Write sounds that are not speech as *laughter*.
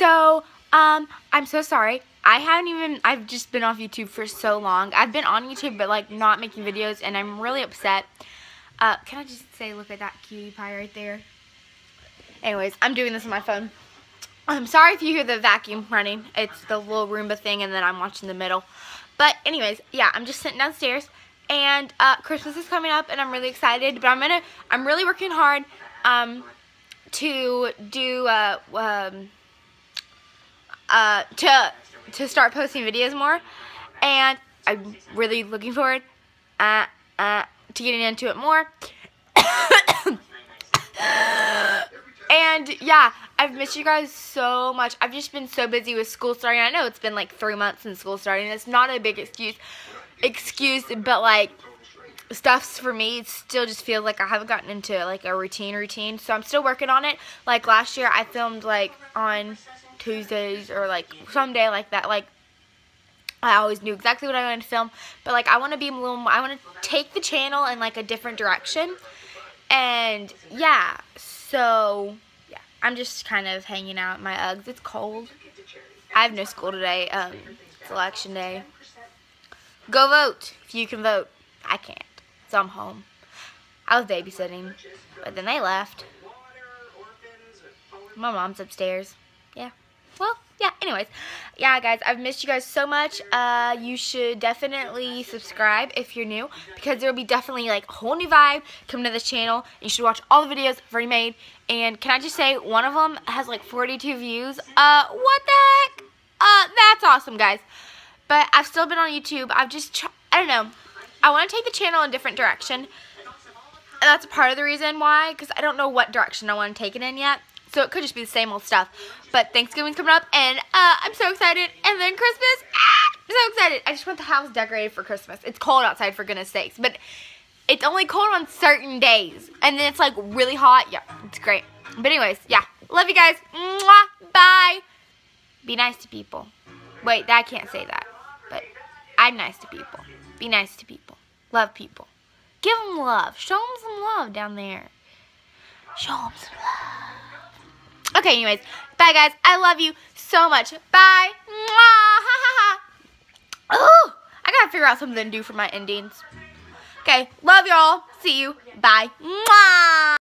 So, um, I'm so sorry. I haven't even, I've just been off YouTube for so long. I've been on YouTube, but like not making videos, and I'm really upset. Uh, can I just say, look at that cutie pie right there? Anyways, I'm doing this on my phone. I'm sorry if you hear the vacuum running. It's the little Roomba thing, and then I'm watching the middle. But anyways, yeah, I'm just sitting downstairs, and uh, Christmas is coming up, and I'm really excited. But I'm gonna, I'm really working hard um, to do, uh, um, uh, to to start posting videos more, and I'm really looking forward uh, uh, to getting into it more. *coughs* and yeah, I've missed you guys so much. I've just been so busy with school starting. I know it's been like three months since school starting. It's not a big excuse, excuse, but like stuffs for me it still just feels like I haven't gotten into like a routine routine. So I'm still working on it. Like last year, I filmed like on Tuesdays or like someday like that. Like I always knew exactly what I wanted to film, but like I want to be a little more, I want to take the channel in like a different direction. And yeah, so yeah, I'm just kind of hanging out in my Uggs. It's cold. I have no school today. Um, it's election day. Go vote if you can vote. I can't, so I'm home. I was babysitting, but then they left. My mom's upstairs. Yeah well, yeah, anyways. Yeah, guys, I've missed you guys so much. Uh, you should definitely subscribe if you're new because there will be definitely, like, a whole new vibe coming to this channel. You should watch all the videos I've already made. And can I just say, one of them has, like, 42 views. Uh, what the heck? Uh, that's awesome, guys. But I've still been on YouTube. I've just, I don't know. I want to take the channel in a different direction. And that's part of the reason why, because I don't know what direction I want to take it in yet. So it could just be the same old stuff. But Thanksgiving's coming up, and uh, I'm so excited. And then Christmas, ah, I'm so excited. I just want the house decorated for Christmas. It's cold outside, for goodness sakes. But it's only cold on certain days. And then it's like really hot. Yeah, it's great. But anyways, yeah. Love you guys. Mwah, bye. Be nice to people. Wait, I can't say that. But I'm nice to people. Be nice to people. Love people. Give them love. Show them some love down there. Show them some love. Okay, anyways. Bye, guys. I love you so much. Bye. Mwah. *laughs* I gotta figure out something to do for my endings. Okay, love y'all. See you. Bye. Mwah.